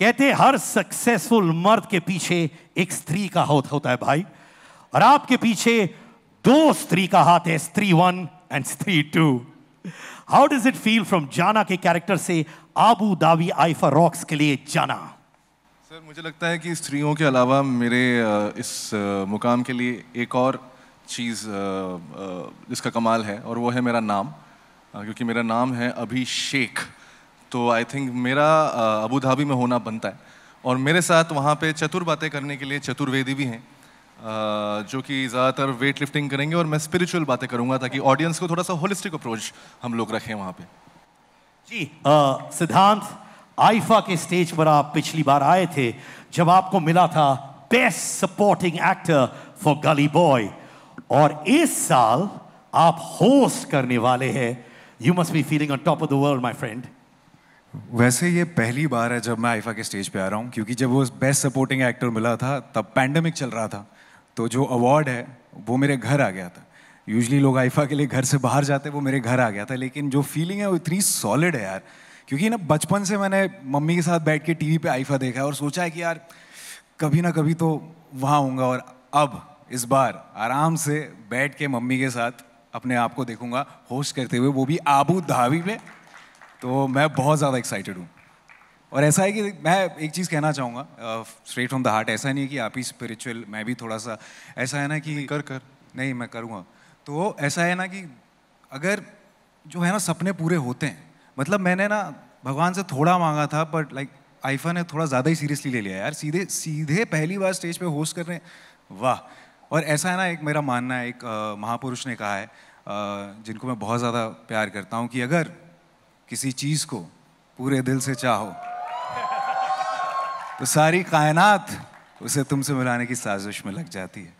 कहते हर सक्सेसफुल मर्द के पीछे एक स्त्री का हाथ होता है भाई। और आपके पीछे दो स्त्री का हाथ है, Stree one and Stree two how does it feel from जाना के कैरेक्टर से आबू दावी आइफा रॉक्स के लिए जाना? सर मुझे लगता है कि स्त्रियों के अलावा मेरे इस मुकाम के लिए एक और चीज़ जिसका कमाल है, और वो है मेरा नाम। क्योंकि मेरा नाम है अभिषेक। तो आई थिंक मेरा अबू धाबी में होना बनता है। और मेरे साथ वहाँ पे चतुर बातें करने के लिए चतुर्वेदी भी हैं जो कि ज़्यादातर वेट लिफ्टिंग करेंगे और मैं स्पिरिचुअल बातें करूँगा ताकि ऑडियंस को थोड़ा सा होलिस्टिक अप्रोच हम लोग रखें वहाँ पे। जी सिद्धांत आइफा के स्टेज पर आप पिछली बार आए थे, जब आपको मिला था best supporting actor for Gully Boy और इस साल आप होस्ट करने वाले हैं। You must be feeling on top of the world my friend वैसे ये पहली बार है जब मैं आईफा के स्टेज पे आ रहा हूँ, क्योंकि जब वो बेस्ट सपोर्टिंग एक्टर मिला था, तब पैंडमिक चल रहा था। तो जो अवार्ड है, वो मेरे घर आ गया था। यूजली लोग आईफा के लिए घर से बाहर जाते, वो मेरे घर आ गया था, लेकिन जो फीलिंग है वो इतनी सॉलिड है यार। क्योंकि ना, बचपन से मैंने मम्मी के साथ बैठ के टीवी पे आईफा देखा है और सोचा है कि यार, कभी ना कभी तो वहाँ होऊँगा और अब, इस बार आराम से बैठ के मम्मी के साथ अपने आप को देखूँगा होस्ट करते हुए, वो भी आबू धाबी में तो मैं बहुत ज़्यादा एक्साइटेड हूँ। और ऐसा है कि मैं एक चीज़ कहना चाहूँगा स्ट्रेट फ्रॉम द हार्ट ऐसा नहीं है कि आप ही स्पिरिचुअल मैं भी थोड़ा सा ऐसा है ना कि कर कर। नहीं मैं करूँगा। तो ऐसा है ना कि अगर जो है ना सपने पूरे होते हैं मतलब मैंने ना भगवान से थोड़ा मांगा था बट लाइक आईफा ने थोड़ा ज़्यादा ही सीरियसली ले लिया यार सीधे सीधे पहली बार स्टेज पे होस्ट कर रहे हैं वाह! और ऐसा है ना एक मेरा मानना है एक महापुरुष ने कहा है जिनको मैं बहुत ज़्यादा प्यार करता हूँ कि अगर किसी चीज़ को पूरे दिल से चाहो तो सारी कायनात उसे तुमसे मिलाने की साजिश में लग जाती है।